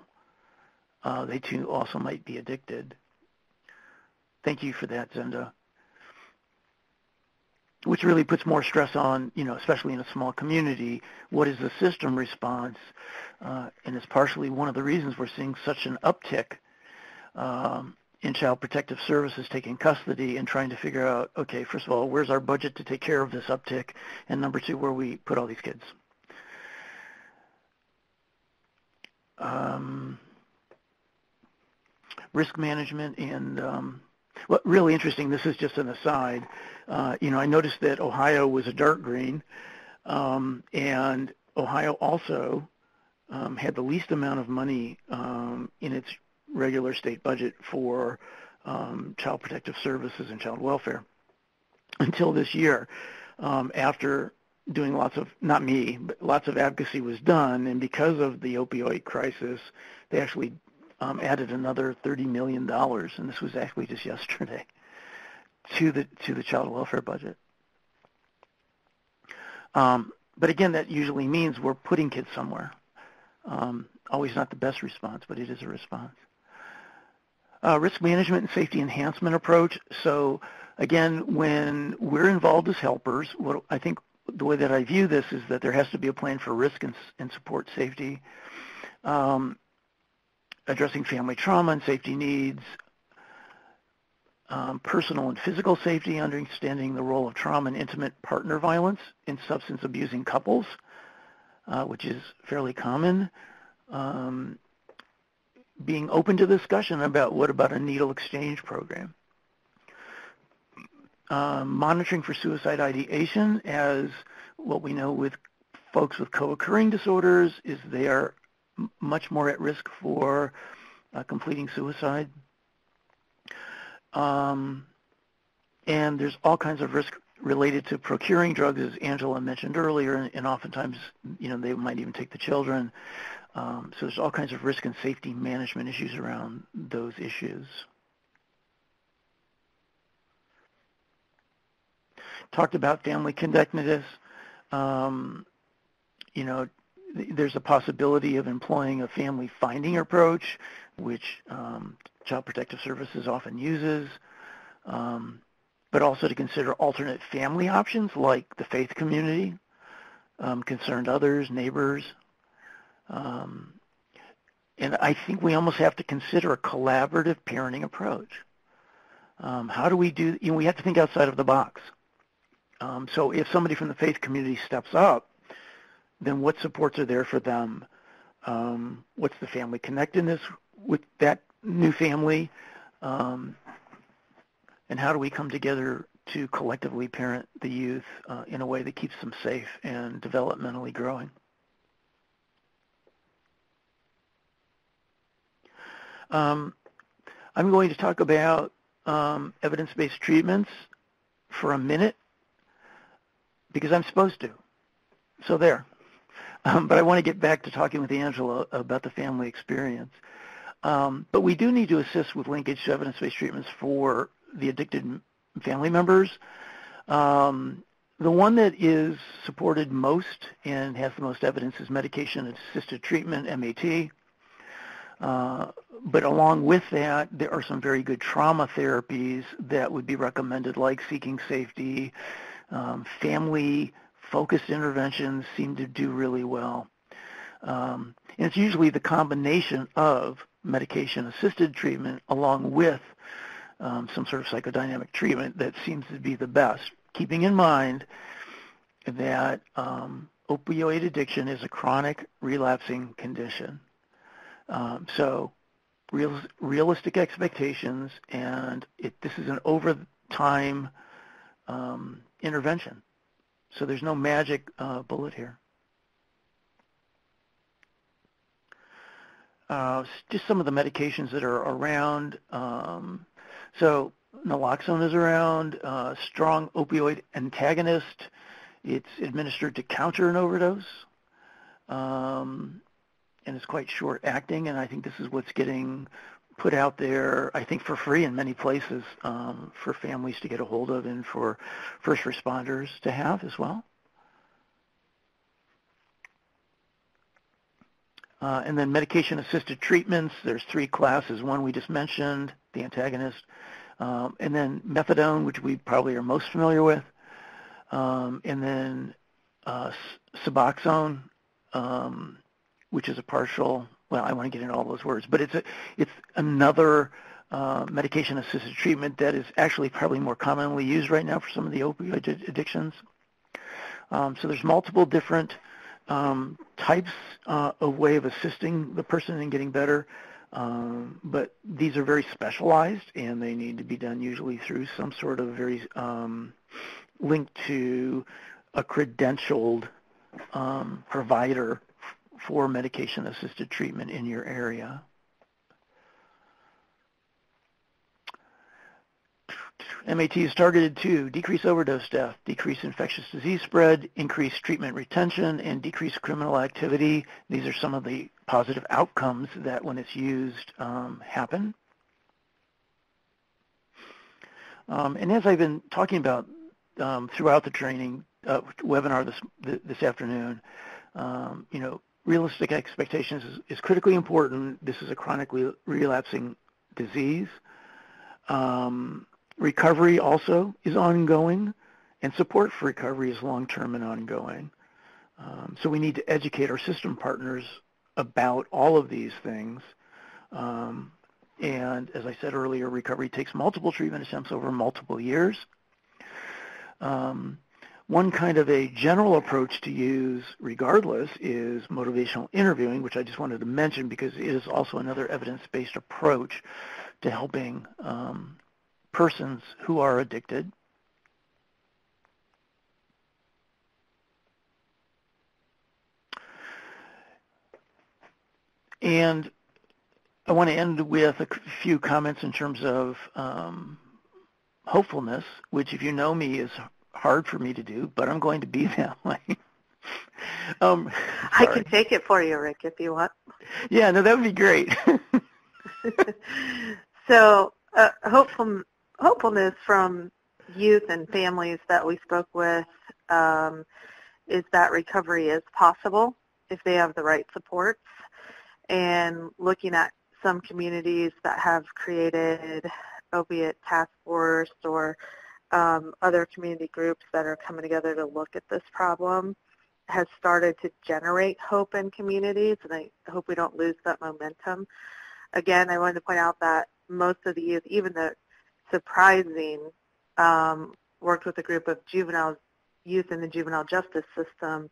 Uh, they too also might be addicted. Thank you for that, Zenda. Which really puts more stress on, you know, especially in a small community, what is the system response? Uh, and it's partially one of the reasons we're seeing such an uptick um, in Child Protective Services taking custody and trying to figure out, okay, first of all, where's our budget to take care of this uptick? And number two, where we put all these kids. Um, risk management and um, what really interesting, this is just an aside, uh, you know, I noticed that Ohio was a dark green, um, and Ohio also um, had the least amount of money um, in its regular state budget for um, child protective services and child welfare until this year um, after doing lots of, not me, but lots of advocacy was done. And because of the opioid crisis, they actually um, added another $30 million, and this was actually just yesterday, to the, to the child welfare budget. Um, but again, that usually means we're putting kids somewhere. Um, always not the best response, but it is a response. Uh, risk management and safety enhancement approach. So again, when we're involved as helpers, what I think the way that I view this is that there has to be a plan for risk and, and support safety, um, addressing family trauma and safety needs, um, personal and physical safety, understanding the role of trauma and intimate partner violence in substance abusing couples, uh, which is fairly common. Um, being open to discussion about what about a needle exchange program. Um, monitoring for suicide ideation as what we know with folks with co-occurring disorders is they are much more at risk for uh, completing suicide. Um, and there's all kinds of risk related to procuring drugs, as Angela mentioned earlier, and, and oftentimes, you know, they might even take the children. Um, so there's all kinds of risk and safety management issues around those issues. Talked about family connectedness. Um, you know, there's a possibility of employing a family finding approach, which um, Child Protective Services often uses, um, but also to consider alternate family options like the faith community, um, concerned others, neighbors. Um, and I think we almost have to consider a collaborative parenting approach. Um, how do we do, you know, we have to think outside of the box. Um, so if somebody from the faith community steps up, then what supports are there for them? Um, what's the family connectedness with that new family? Um, and how do we come together to collectively parent the youth uh, in a way that keeps them safe and developmentally growing? Um, I'm going to talk about um, evidence-based treatments for a minute because I'm supposed to. So there. Um, but I want to get back to talking with Angela about the family experience. Um, but we do need to assist with linkage to evidence-based treatments for the addicted family members. Um, the one that is supported most and has the most evidence is medication-assisted treatment, MAT. Uh, but along with that, there are some very good trauma therapies that would be recommended, like seeking safety, um, family focused interventions seem to do really well. Um, and it's usually the combination of medication-assisted treatment along with um, some sort of psychodynamic treatment that seems to be the best, keeping in mind that um, opioid addiction is a chronic relapsing condition. Um, so real, realistic expectations, and it, this is an over time um, intervention. So there's no magic uh, bullet here. Uh, just some of the medications that are around. Um, so naloxone is around, uh, strong opioid antagonist. It's administered to counter an overdose. Um, and it's quite short acting, and I think this is what's getting put out there, I think, for free in many places um, for families to get a hold of and for first responders to have as well. Uh, and then medication-assisted treatments, there's three classes. One we just mentioned, the antagonist, um, and then methadone, which we probably are most familiar with, um, and then uh, Suboxone, um, which is a partial well, I want to get into all those words, but it's a, it's another uh, medication-assisted treatment that is actually probably more commonly used right now for some of the opioid addictions. Um, so there's multiple different um, types uh, of way of assisting the person in getting better, um, but these are very specialized and they need to be done usually through some sort of very um, linked to a credentialed um, provider for medication-assisted treatment in your area. MAT is targeted to decrease overdose death, decrease infectious disease spread, increase treatment retention, and decrease criminal activity. These are some of the positive outcomes that when it's used um, happen. Um, and as I've been talking about um, throughout the training uh, webinar this, this afternoon, um, you know, realistic expectations is, is, critically important. This is a chronically relapsing disease. Um, recovery also is ongoing, and support for recovery is long-term and ongoing. Um, so we need to educate our system partners about all of these things. Um, and as I said earlier, recovery takes multiple treatment attempts over multiple years. Um, one kind of a general approach to use regardless is motivational interviewing, which I just wanted to mention because it is also another evidence-based approach to helping um, persons who are addicted. And I want to end with a few comments in terms of um, hopefulness, which if you know me is hard for me to do, but I'm going to be that way. um, I can take it for you, Rick, if you want. Yeah, no, that would be great. so, uh, hopeful, hopefulness from youth and families that we spoke with um, is that recovery is possible if they have the right supports. And looking at some communities that have created opiate task force or um, other community groups that are coming together to look at this problem has started to generate hope in communities, and I hope we don't lose that momentum. Again, I wanted to point out that most of the youth, even the surprising, um, worked with a group of juvenile youth in the juvenile justice system,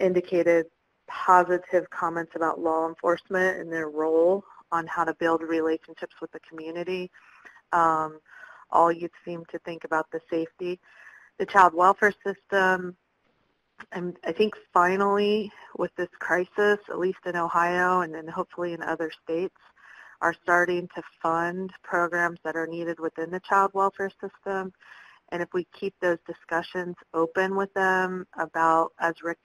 indicated positive comments about law enforcement and their role on how to build relationships with the community. Um, all youth seem to think about the safety. The child welfare system, and I think finally with this crisis, at least in Ohio and then hopefully in other states, are starting to fund programs that are needed within the child welfare system. And if we keep those discussions open with them about, as Rick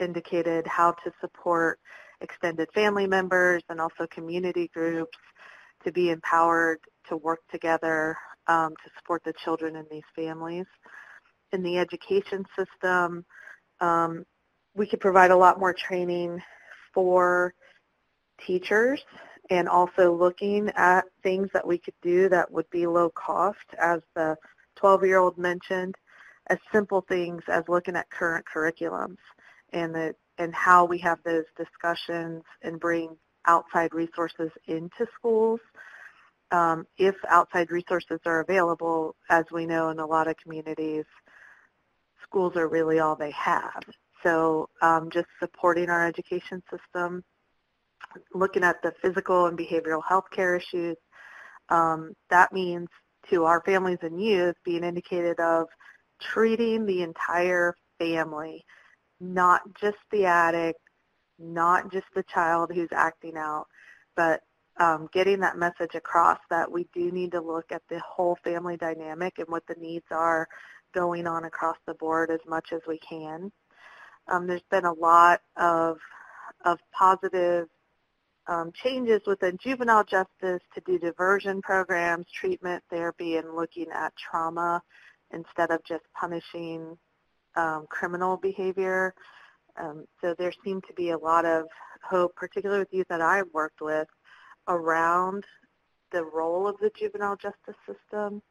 indicated, how to support extended family members and also community groups to be empowered to work together um, to support the children in these families. In the education system, um, we could provide a lot more training for teachers and also looking at things that we could do that would be low cost, as the 12-year-old mentioned, as simple things as looking at current curriculums and the and how we have those discussions and bring outside resources into schools um, if outside resources are available, as we know in a lot of communities, schools are really all they have. So um, just supporting our education system, looking at the physical and behavioral health care issues, um, that means to our families and youth being indicated of treating the entire family, not just the addict, not just the child who's acting out, but um, getting that message across that we do need to look at the whole family dynamic and what the needs are going on across the board as much as we can. Um, there's been a lot of, of positive um, changes within juvenile justice to do diversion programs, treatment, therapy, and looking at trauma instead of just punishing um, criminal behavior. Um, so there seemed to be a lot of hope, particularly with youth that I've worked with, around the role of the juvenile justice system,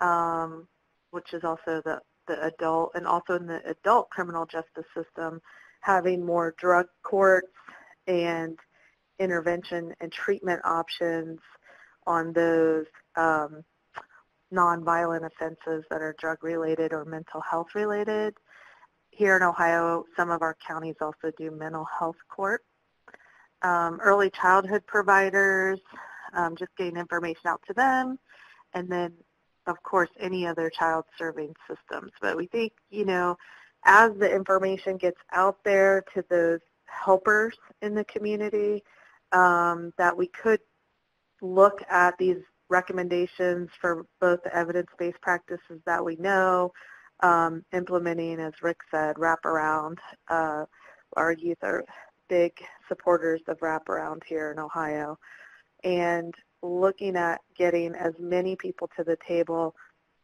um, which is also the, the adult, and also in the adult criminal justice system, having more drug courts and intervention and treatment options on those um, nonviolent offenses that are drug related or mental health related. Here in Ohio, some of our counties also do mental health court um, early childhood providers, um, just getting information out to them, and then, of course, any other child serving systems. But we think, you know, as the information gets out there to those helpers in the community, um, that we could look at these recommendations for both the evidence-based practices that we know, um, implementing, as Rick said, wraparound. Uh, our youth are big supporters of wraparound here in Ohio and looking at getting as many people to the table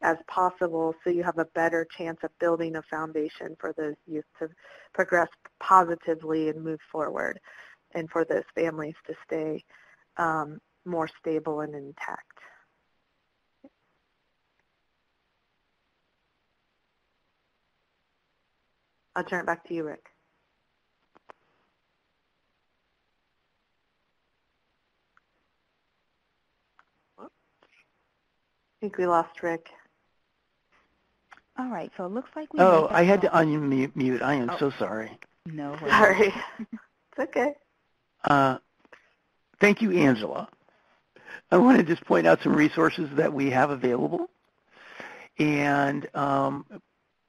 as possible so you have a better chance of building a foundation for those youth to progress positively and move forward and for those families to stay um, more stable and intact. I'll turn it back to you, Rick. I think we lost Rick. All right, so it looks like we. Oh, I had to unmute. I am Oh. so sorry. No worries. Sorry. it's okay. Uh, thank you, Angela. I want to just point out some resources that we have available. And um,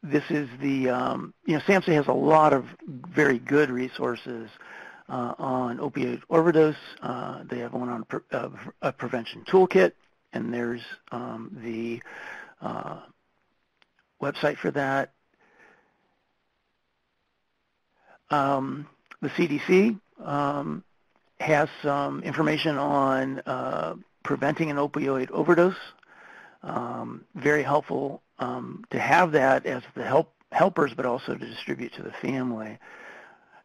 this is the, um, you know, SAMHSA has a lot of very good resources uh, on opioid overdose. Uh, they have one on pre- uh, a prevention toolkit, and there's um, the uh, website for that. Um, the CDC um, has some information on uh, preventing an opioid overdose. Um, very helpful um, to have that as the help helpers, but also to distribute to the family.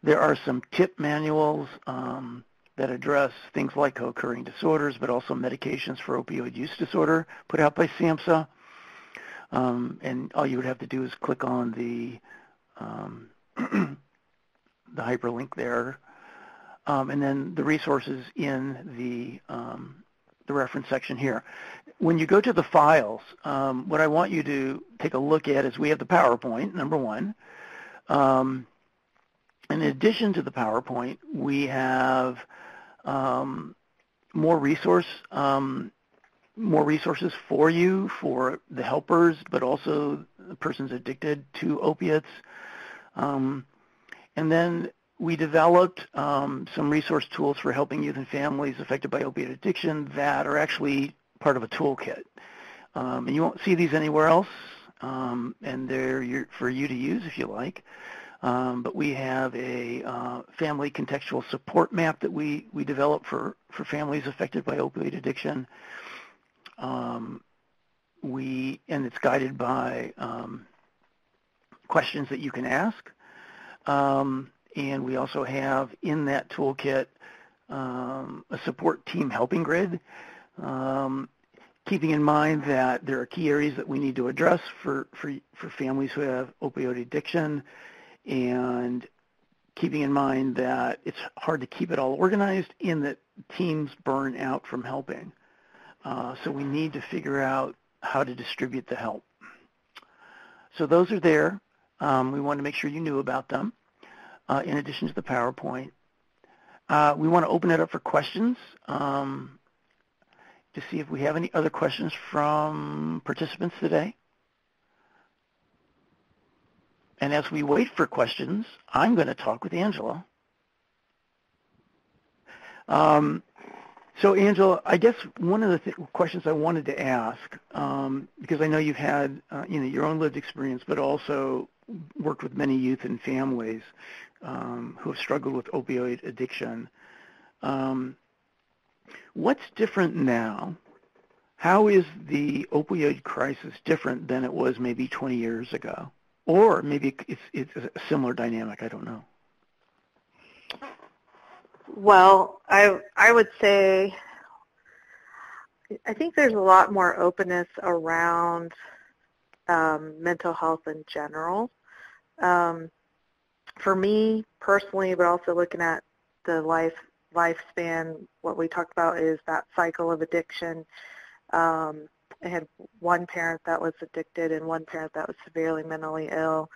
There are some tip manuals um, that address things like co-occurring disorders, but also medications for opioid use disorder put out by SAMHSA. Um, and all you would have to do is click on the um, the hyperlink there, um, and then the resources in the um, the reference section here. When you go to the files, um, what I want you to take a look at is we have the PowerPoint, number one. Um, in addition to the PowerPoint, we have um, more resource more resources for you for the helpers, but also the persons addicted to opiates. Um, and then we developed um, some resource tools for helping youth and families affected by opiate addiction that are actually part of a toolkit. Um, and you won't see these anywhere else, um, and they're for you to use if you like. Um, but we have a uh, family contextual support map that we, we developed for, for families affected by opioid addiction. Um, we and it's guided by um, questions that you can ask. Um, and we also have in that toolkit um, a support team helping grid, um, keeping in mind that there are key areas that we need to address for, for, for families who have opioid addiction and keeping in mind that it's hard to keep it all organized and that teams burn out from helping. Uh, so we need to figure out how to distribute the help. So those are there. Um, we want to make sure you knew about them uh, in addition to the PowerPoint. Uh, we want to open it up for questions um, to see if we have any other questions from participants today. And as we wait for questions, I'm going to talk with Angela. Um, so Angela, I guess one of the th questions I wanted to ask, um, because I know you've had uh, you know your own lived experience, but also worked with many youth and families um, who have struggled with opioid addiction. Um, what's different now? How is the opioid crisis different than it was maybe 20 years ago? Or maybe it's, it's a similar dynamic, I don't know. Well, I I would say I think there's a lot more openness around um, mental health in general. Um, for me personally, but also looking at the life lifespan, what we talked about is that cycle of addiction. Um, I had one parent that was addicted and one parent that was severely mentally ill.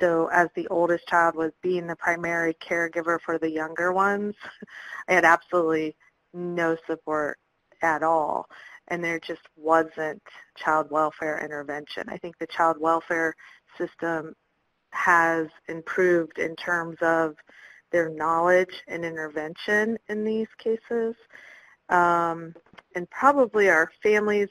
So as the oldest child was being the primary caregiver for the younger ones, I had absolutely no support at all. And there just wasn't child welfare intervention. I think the child welfare system has improved in terms of their knowledge and intervention in these cases. Um, and probably our families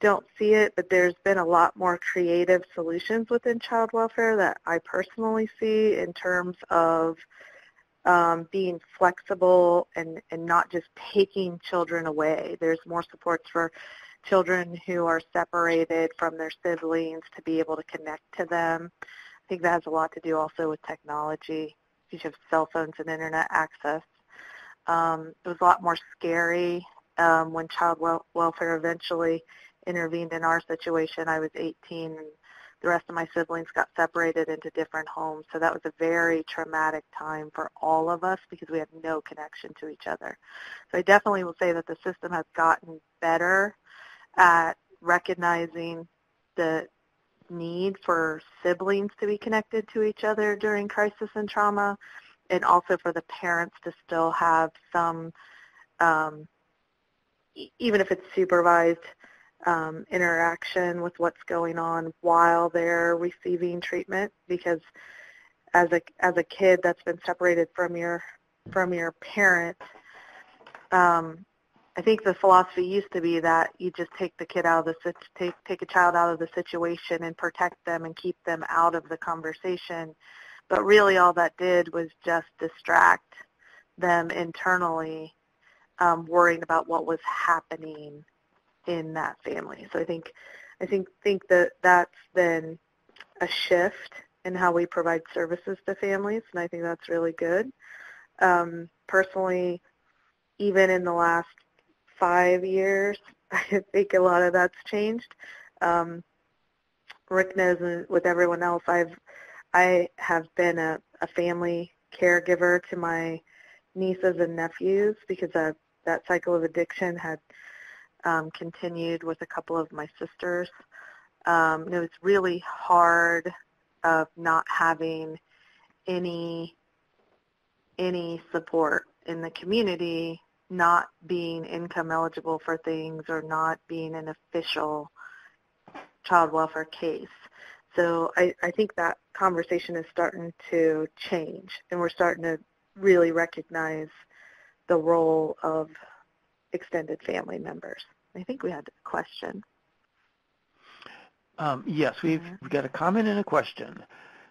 don't see it, but there's been a lot more creative solutions within child welfare that I personally see in terms of um, being flexible and, and not just taking children away. There's more supports for children who are separated from their siblings to be able to connect to them. I think that has a lot to do also with technology. You have cell phones and internet access. Um, it was a lot more scary Um, when child wel- welfare eventually intervened in our situation, I was 18 and the rest of my siblings got separated into different homes. So that was a very traumatic time for all of us because we had no connection to each other. So I definitely will say that the system has gotten better at recognizing the need for siblings to be connected to each other during crisis and trauma and also for the parents to still have some, um, even if it's supervised, um, interaction with what's going on while they're receiving treatment because as a as a kid that's been separated from your from your parent um, I think the philosophy used to be that you just take the kid out of the take take a child out of the situation and protect them and keep them out of the conversation. But really all that did was just distract them internally um, worrying about what was happening in that family. So I think I think think that that's been a shift in how we provide services to families, and I think that's really good. Um, personally, even in the last five years, I think a lot of that's changed. Um, Rick knows with everyone else, I've I have been a, a family caregiver to my nieces and nephews because of, that cycle of addiction had um, continued with a couple of my sisters. Um, it was really hard of not having any any support in the community, not being income eligible for things or not being an official child welfare case. So I, I think that conversation is starting to change and we're starting to really recognize the role of extended family members. I think we had a question. Um, yes, we've, we've, got a comment and a question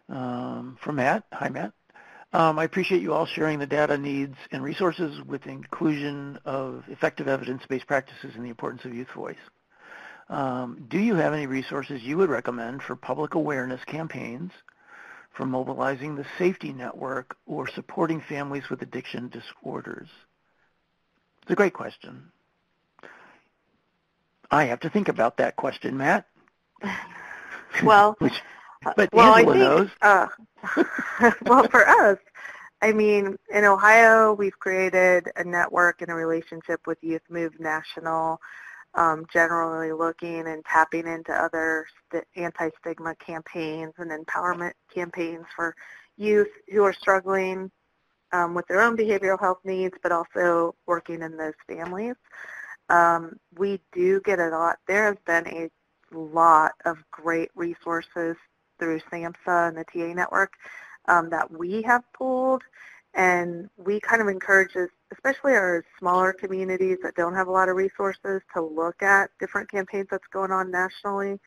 um, from Matt. Hi, Matt. Um, I appreciate you all sharing the data needs and resources with inclusion of effective evidence-based practices and the importance of youth voice. Um, do you have any resources you would recommend for public awareness campaigns for mobilizing the safety network or supporting families with addiction disorders? It's a great question. I have to think about that question, Matt. Well, Which, but well, Angela I think, knows. Uh, well, for us, I mean, in Ohio, we've created a network and a relationship with Youth Move National, um, generally looking and tapping into other st- anti-stigma campaigns and empowerment campaigns for youth who are struggling um, with their own behavioral health needs, but also working in those families. Um, we do get a lot. There has been a lot of great resources through SAMHSA and the TA network um, that we have pulled, and we kind of encourage, especially our smaller communities that don't have a lot of resources, to look at different campaigns that's going on nationally.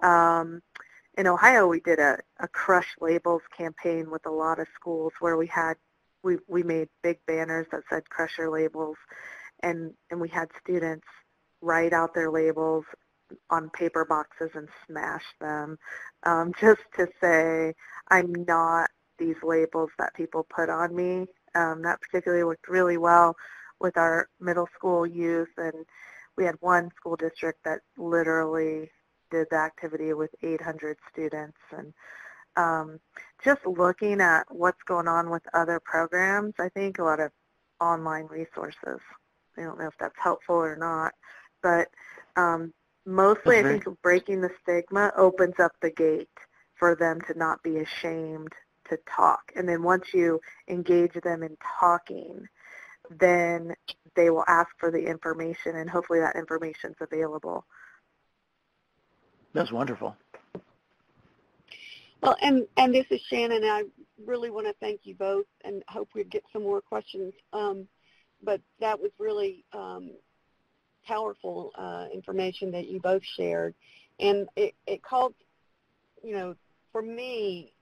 Um, in Ohio, we did a, a crush labels campaign with a lot of schools where we had we we made big banners that said crusher labels and and we had students write out their labels on paper boxes and smash them um, just to say I'm not these labels that people put on me. Um, that particularly worked really well with our middle school youth and we had one school district that literally did the activity with 800 students and um, just looking at what's going on with other programs, I think a lot of online resources. I don't know if that's helpful or not, but um, mostly I think breaking the stigma opens up the gate for them to not be ashamed to talk. And then once you engage them in talking, then they will ask for the information and hopefully that information is available. That's wonderful. Well, and, and this is Shannon. I really want to thank you both and hope we get some more questions. Um, but that was really um, powerful uh, information that you both shared. And it, it called, you know, for me,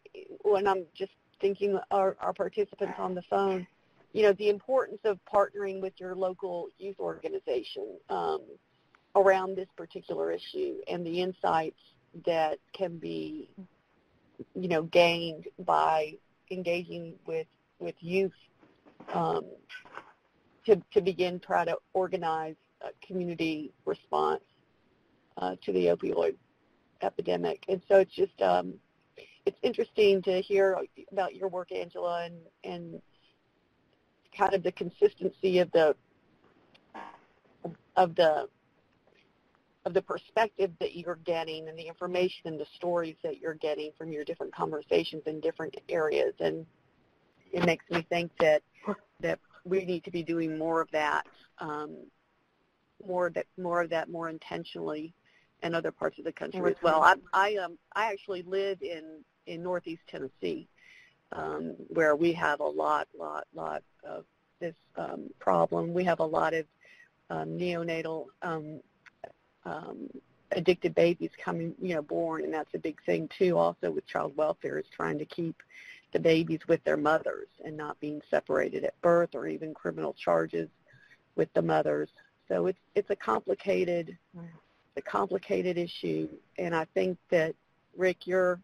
when I'm just thinking our, our participants on the phone, you know, the importance of partnering with your local youth organization um, around this particular issue and the insights that can be you know, gained by engaging with with youth um, to to begin try to organize uh, community response uh, to the opioid epidemic. And so it's just um, it's interesting to hear about your work, Angela, and and kind of the consistency of the of the of the perspective that you're getting and the information and the stories that you're getting from your different conversations in different areas. And it makes me think that that we need to be doing more of that um, more that more of that more intentionally in other parts of the country as well. I I um I actually live in in northeast Tennessee um, where we have a lot lot lot of this um, problem. We have a lot of um, neonatal um, um, addicted babies coming, you know, born, and that's a big thing too. Also, with child welfare, is trying to keep the babies with their mothers and not being separated at birth, or even criminal charges with the mothers. So it's it's a complicated, a complicated issue, and I think that Rick, your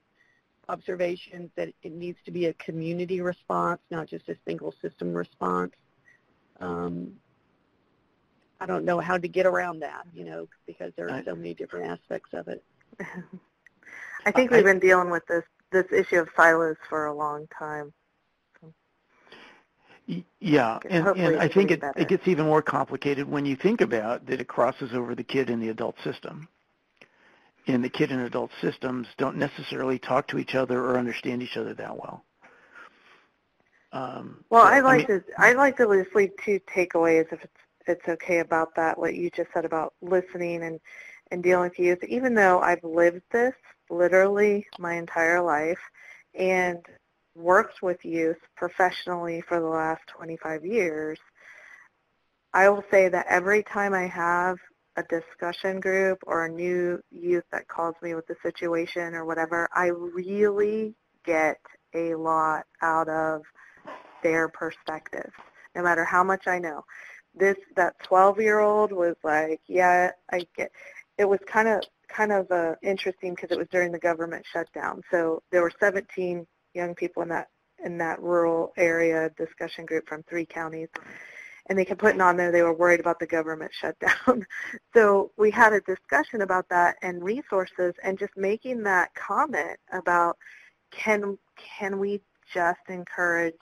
observations that it needs to be a community response, not just a single system response. Um, I don't know how to get around that, you know, because there are so many different aspects of it. I think we've been dealing with this this issue of silos for a long time. Yeah, and, and I think it, better. it gets even more complicated when you think about that it crosses over the kid and the adult system. And the kid and adult systems don't necessarily talk to each other or understand each other that well. Um, well, so, I like I mean, to I like to just leave two takeaways if it's it's okay about that. What you just said about listening and and dealing with youth, even though I've lived this literally my entire life and worked with youth professionally for the last 25 years, I will say that every time I have a discussion group or a new youth that calls me with a situation or whatever, I really get a lot out of their perspective, no matter how much I know. This that 12 year old was like, yeah, I get. It was kind of kind of uh, interesting because it was during the government shutdown. So there were 17 young people in that in that rural area discussion group from three counties. And they kept putting on there they were worried about the government shutdown. so we had a discussion about that and resources and just making that comment about can can we just encourage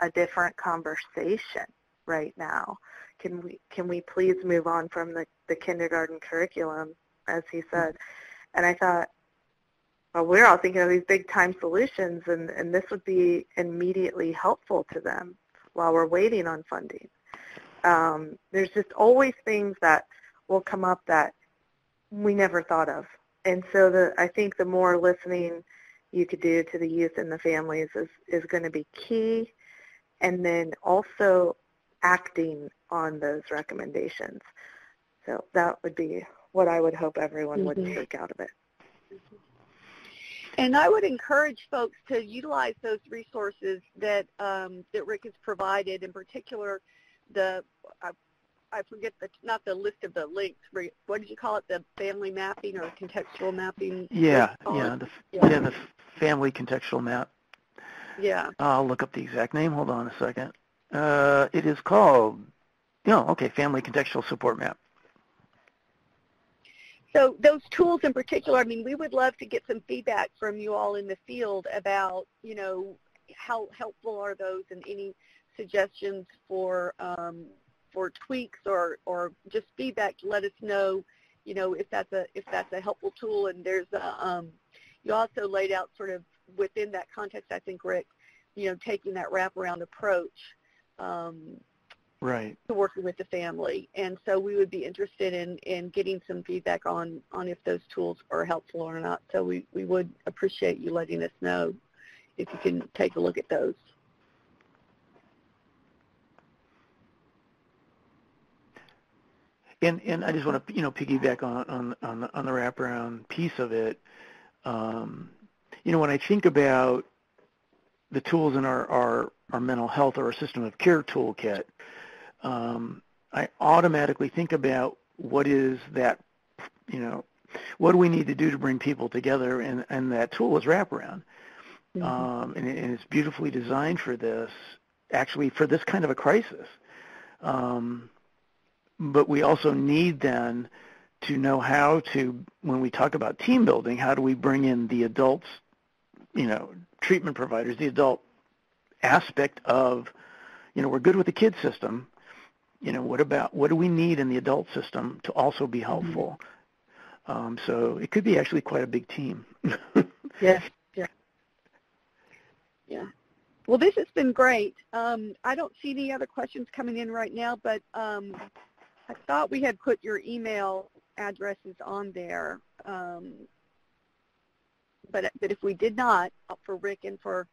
a different conversation right now? Can we can we please move on from the, the kindergarten curriculum, as he said? And I thought, well, we're all thinking of these big time solutions, and, and this would be immediately helpful to them while we're waiting on funding. Um, there's just always things that will come up that we never thought of. And so the, I think the more listening you could do to the youth and the families is, is going to be key. And then also acting on those recommendations. So that would be what I would hope everyone Mhm. would take out of it. And I would encourage folks to utilize those resources that um, that Rick has provided. In particular, the I, I forget the not the list of the links. What did you call it? The family mapping or contextual mapping? yeah, yeah, the, yeah. yeah, the family contextual map. Yeah. I'll look up the exact name. Hold on a second. Uh, it is called, no, okay, Family Contextual Support Map. So those tools in particular, I mean, we would love to get some feedback from you all in the field about, you know, how helpful are those and any suggestions for um, for tweaks or, or just feedback to let us know, you know, if that's a if that's a helpful tool. And there's a, um, you also laid out sort of within that context, I think, Rick, you know, taking that wraparound approach. Um, Right. to working with the family. And so we would be interested in, in getting some feedback on, on if those tools are helpful or not. So we, we would appreciate you letting us know if you can take a look at those. And and I just want to you know piggyback on on on the, on the wraparound piece of it. Um, you know, when I think about the tools in our our, our mental health or our system of care toolkit, um, I automatically think about what is that, you know, what do we need to do to bring people together, and and that tool is wraparound, um, and, and it's beautifully designed for this, actually for this kind of a crisis. Um, but we also need then to know how to, when we talk about team building, how do we bring in the adults, you know, treatment providers, the adult aspect of, you know, we're good with the kid system. You know, what about, what do we need in the adult system to also be helpful? Um, so it could be actually quite a big team. Yes. Yeah. Yeah. Well, this has been great. Um, I don't see any other questions coming in right now, but um, I thought we had put your email addresses on there. Um, but but if we did not, uh, for Rick and for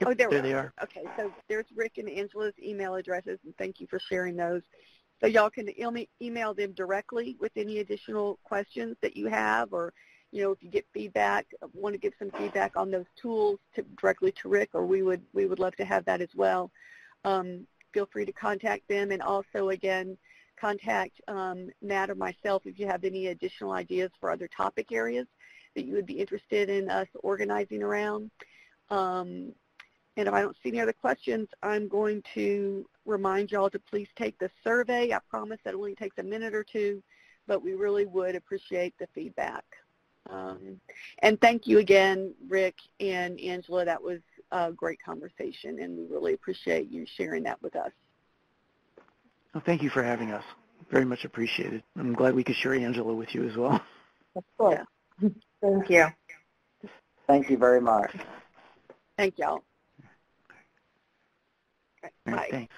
Yep, oh there, there they are. Okay, so there's Rick and Angela's email addresses, and thank you for sharing those. So y'all can email email them directly with any additional questions that you have, or you know if you get feedback, want to give some feedback on those tools to directly to Rick, or we would we would love to have that as well. Um, feel free to contact them, and also again contact um, Matt or myself if you have any additional ideas for other topic areas that you would be interested in us organizing around. Um, and if I don't see any other questions, I'm going to remind y'all to please take the survey. I promise that only takes a minute or two, but we really would appreciate the feedback. Um, and thank you again, Rick and Angela. That was a great conversation, and we really appreciate you sharing that with us. Well, thank you for having us. Very much appreciated. I'm glad we could share Angela with you as well. Of course. Thank you. Thank you very much. Thank y'all. Okay, All right, bye. thanks.